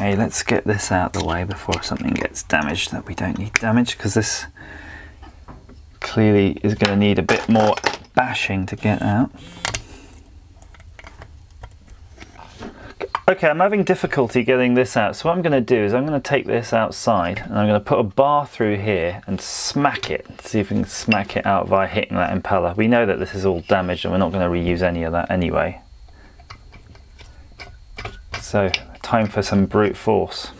let's get this out of the way before something gets damaged that we don't need damage because this clearly is going to need a bit more bashing to get out. Okay, I'm having difficulty getting this out. So what I'm going to do is I'm going to take this outside and I'm going to put a bar through here and smack it. See if we can smack it out by hitting that impeller. We know that this is all damaged and we're not going to reuse any of that anyway. So time for some brute force.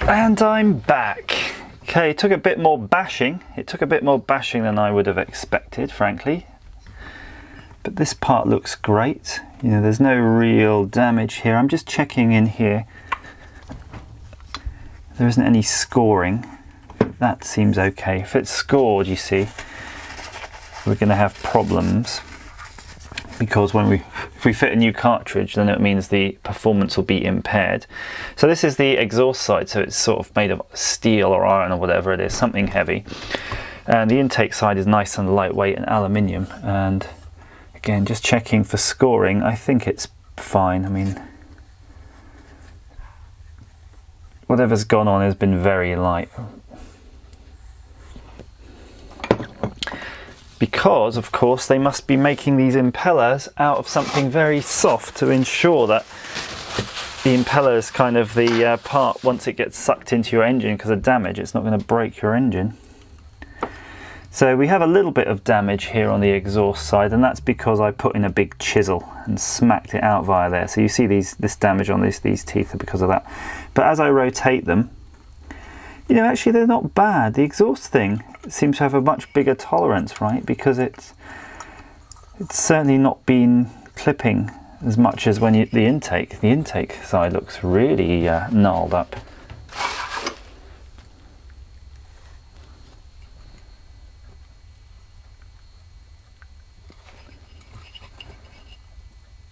And I'm back. Okay, it took a bit more bashing. It took a bit more bashing than I would have expected, frankly. But this part looks great. You know, there's no real damage here. I'm just checking in here. There isn't any scoring. That seems okay. If it's scored, you see, we're going to have problems because when we if we fit a new cartridge then it means the performance will be impaired. So this is the exhaust side so it's sort of made of steel or iron or whatever it is something heavy. And the intake side is nice and lightweight and aluminium. And again just checking for scoring I think it's fine. I mean whatever's gone on has been very light because of course they must be making these impellers out of something very soft to ensure that the impeller is kind of the uh, part once it gets sucked into your engine because of damage it's not going to break your engine. So we have a little bit of damage here on the exhaust side and that's because I put in a big chisel and smacked it out via there. So you see these this damage on these these teeth are because of that. But as I rotate them you know actually they're not bad the exhaust thing seems to have a much bigger tolerance, right? Because it's it's certainly not been clipping as much as when you, the intake. The intake side looks really uh, gnarled up.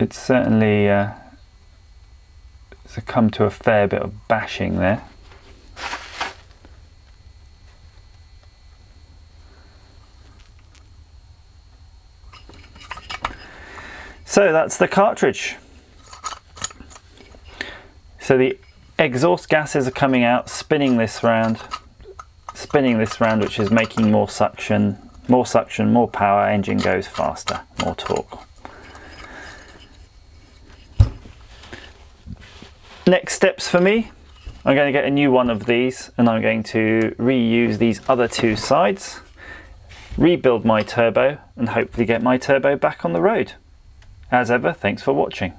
It's certainly uh, succumbed to a fair bit of bashing there. So that's the cartridge. So the exhaust gases are coming out, spinning this round, spinning this round, which is making more suction, more suction, more power, engine goes faster, more torque. Next steps for me, I'm going to get a new one of these and I'm going to reuse these other two sides, rebuild my turbo and hopefully get my turbo back on the road. As ever, thanks for watching.